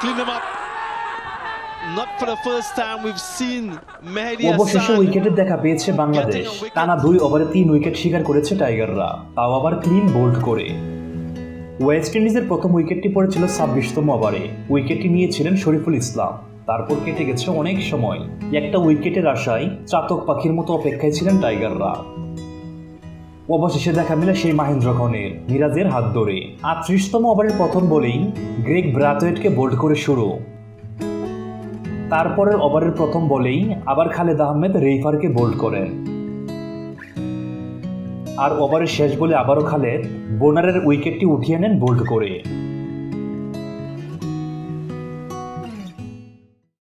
clean them up. Not for the first time we've seen Mehdi অবশেষে উইকেটের দেখা পেয়েছে বাংলাদেশ। টানা দুই ওভারে তিন উইকেট শিকার করেছে টাইগাররা তাও আবার ক্লিন বোল্ড করে। ওয়েস্ট ইন্ডিজের প্রথম উইকেটটি পড়েছিল ছাব্বিশতম ওভারে। উইকেটটি নিয়েছিলেন শরীফুল ইসলাম। তারপর কেটে গেছে অনেক সময়। একটা উইকেটের আশায় চাতক পাখির মতো অপেক্ষায় ছিলেন টাইগাররা অবশেষে দেখা মিলে সেই মাহেন্দ্র খনের মিরাজের হাত ধরে। আটত্রিশতম ওভারের প্রথম বলেই গ্রেগ ব্রাথওয়েটকে বোল্ড করে শুরু। তারপরের ওভারের প্রথম বলেই আবার খালেদ আহমেদ রেইফারকে বোল্ড করেন। আর ওভারের শেষ বলে আবারও খালেদ বোনারের উইকেটটি উঠিয়ে নেন বোল্ড করে।